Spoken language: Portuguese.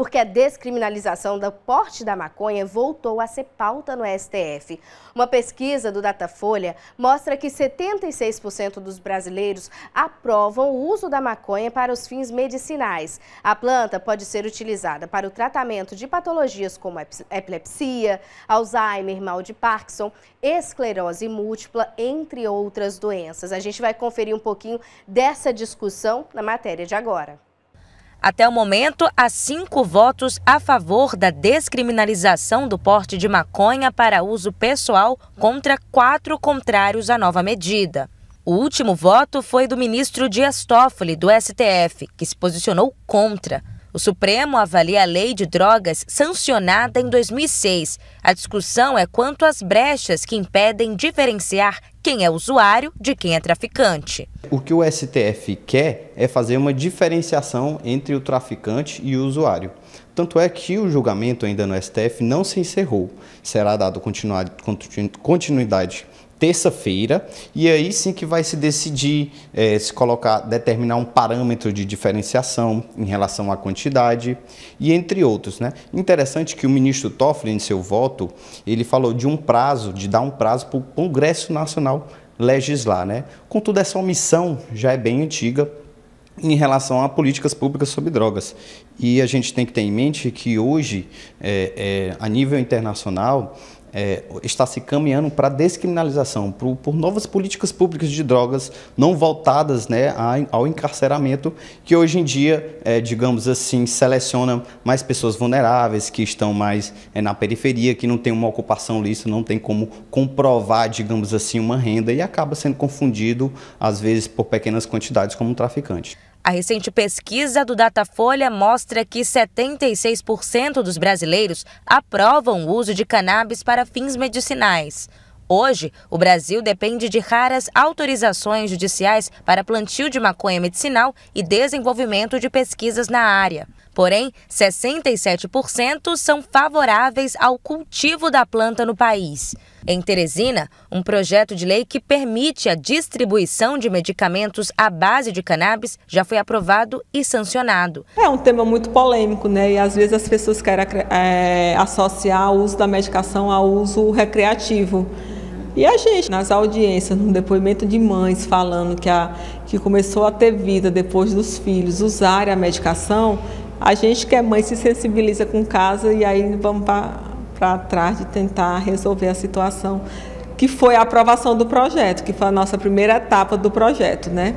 porque a descriminalização do porte da maconha voltou a ser pauta no STF. Uma pesquisa do Datafolha mostra que 76% dos brasileiros aprovam o uso da maconha para os fins medicinais. A planta pode ser utilizada para o tratamento de patologias como epilepsia, Alzheimer, mal de Parkinson, esclerose múltipla, entre outras doenças. A gente vai conferir um pouquinho dessa discussão na matéria de agora. Até o momento, há cinco votos a favor da descriminalização do porte de maconha para uso pessoal contra quatro contrários à nova medida. O último voto foi do ministro Dias Toffoli, do STF, que se posicionou contra. O Supremo avalia a lei de drogas sancionada em 2006. A discussão é quanto às brechas que impedem diferenciar quem é usuário de quem é traficante. O que o STF quer é fazer uma diferenciação entre o traficante e o usuário. Tanto é que o julgamento ainda no STF não se encerrou. Será dado continuidade terça-feira, e aí sim que vai se decidir é, se colocar, determinar um parâmetro de diferenciação em relação à quantidade e entre outros. Né? Interessante que o ministro Toffoli, em seu voto, ele falou de um prazo, de dar um prazo para o Congresso Nacional legislar. Né? Contudo, essa omissão já é bem antiga em relação a políticas públicas sobre drogas. E a gente tem que ter em mente que hoje, é, é, a nível internacional, é, está se caminhando para a descriminalização, por, por, novas políticas públicas de drogas não voltadas né, ao encarceramento, que hoje em dia, é, digamos assim, seleciona mais pessoas vulneráveis, que estão mais é, na periferia, que não tem uma ocupação lícita, não tem como comprovar, digamos assim, uma renda e acaba sendo confundido, às vezes, por pequenas quantidades como um traficante. A recente pesquisa do Datafolha mostra que 76% dos brasileiros aprovam o uso de cannabis para fins medicinais. Hoje, o Brasil depende de raras autorizações judiciais para plantio de maconha medicinal e desenvolvimento de pesquisas na área. Porém, 67% são favoráveis ao cultivo da planta no país. Em Teresina, um projeto de lei que permite a distribuição de medicamentos à base de cannabis já foi aprovado e sancionado. É um tema muito polêmico, né? E às vezes as pessoas querem é, associar o uso da medicação ao uso recreativo. E a gente, nas audiências, no depoimento de mães falando que, a, que começou a ter vida depois dos filhos usarem a medicação, a gente que é mãe se sensibiliza com casa e aí vamos para trás de tentar resolver a situação, que foi a aprovação do projeto, que foi a nossa primeira etapa do projeto, né?